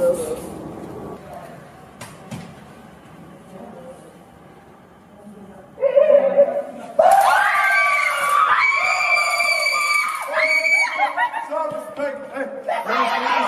logo. Self-respect.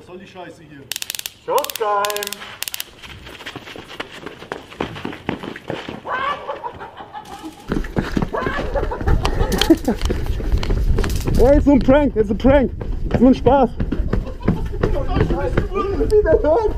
Was soll die Scheiße hier? Showtime! Ey, ist so ein Prank, ist ein Prank. Ist nur ein Spaß. Wie der Hund.